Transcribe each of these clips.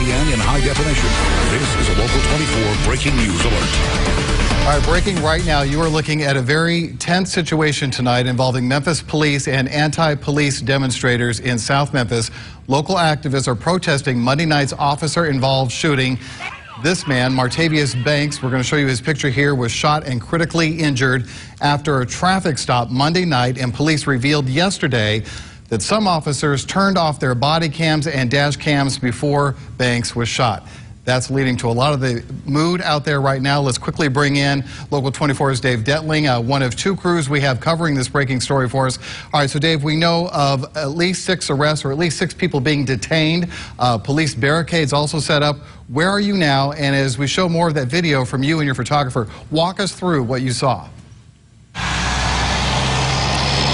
In high definition. This is a Local 24 breaking news alert. All right, breaking right now, you are looking at a very tense situation tonight involving Memphis police and anti-police demonstrators in South Memphis. Local activists are protesting Monday night's officer-involved shooting. This man, Martavius Banks, we're going to show you his picture here, was shot and critically injured after a traffic stop Monday night, and police revealed yesterday that some officers turned off their body cams and dash cams before Banks was shot. That's leading to a lot of the mood out there right now. Let's quickly bring in Local 24's Dave Detling, uh, one of two crews we have covering this breaking story for us. All right, so Dave, we know of at least six arrests or at least six people being detained. Uh, police barricades also set up. Where are you now? And as we show more of that video from you and your photographer, walk us through what you saw.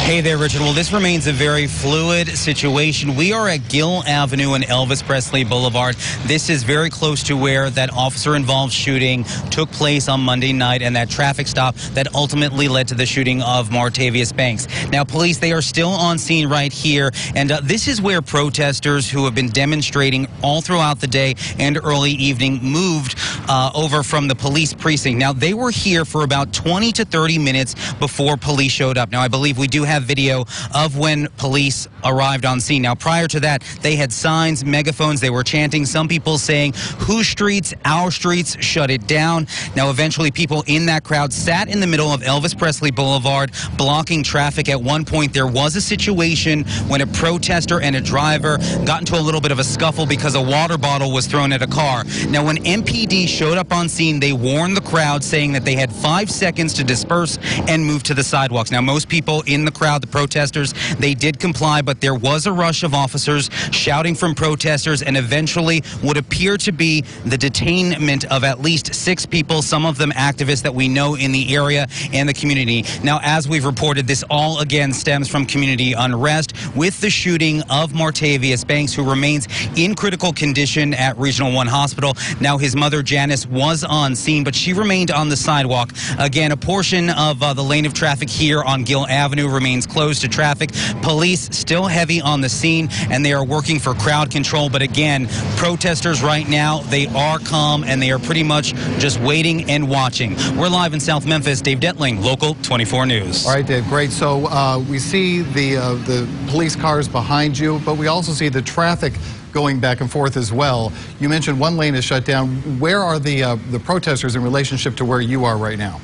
Hey there, Richard. Well, this remains a very fluid situation. We are at Gill Avenue and Elvis Presley Boulevard. This is very close to where that officer involved shooting took place on Monday night and that traffic stop that ultimately led to the shooting of Martavius Banks. Now, police, they are still on scene right here. And uh, this is where protesters who have been demonstrating all throughout the day and early evening moved uh, over from the police precinct. Now, they were here for about 20 to 30 minutes before police showed up. Now, I believe we do have video of when police arrived on scene. Now, prior to that, they had signs, megaphones, they were chanting, some people saying, Whose streets? Our streets, shut it down. Now, eventually, people in that crowd sat in the middle of Elvis Presley Boulevard, blocking traffic. At one point, there was a situation when a protester and a driver got into a little bit of a scuffle because a water bottle was thrown at a car. Now, when MPD showed up on scene, they warned the crowd, saying that they had five seconds to disperse and move to the sidewalks. Now, most people in the crowd the protesters, they did comply, but there was a rush of officers shouting from protesters and eventually would appear to be the detainment of at least six people, some of them activists that we know in the area and the community. Now, as we've reported, this all again stems from community unrest with the shooting of Martavius Banks, who remains in critical condition at Regional One Hospital. Now, his mother, Janice, was on scene, but she remained on the sidewalk. Again, a portion of uh, the lane of traffic here on Gill Avenue remains remains closed to traffic. Police still heavy on the scene and they are working for crowd control. But again, protesters right now, they are calm and they are pretty much just waiting and watching. We're live in South Memphis. Dave Detling, Local 24 News. All right, Dave, great. So uh, we see the, uh, the police cars behind you, but we also see the traffic going back and forth as well. You mentioned one lane is shut down. Where are the, uh, the protesters in relationship to where you are right now?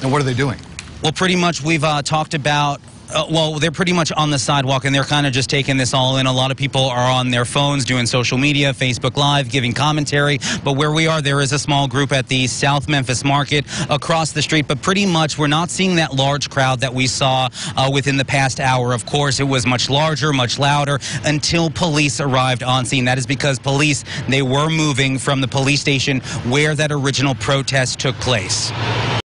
And what are they doing? Well, pretty much we've uh, talked about uh, well, they're pretty much on the sidewalk and they're kind of just taking this all in. A lot of people are on their phones doing social media, Facebook Live, giving commentary. But where we are, there is a small group at the South Memphis Market across the street. But pretty much, we're not seeing that large crowd that we saw uh, within the past hour. Of course, it was much larger, much louder until police arrived on scene. That is because police, they were moving from the police station where that original protest took place.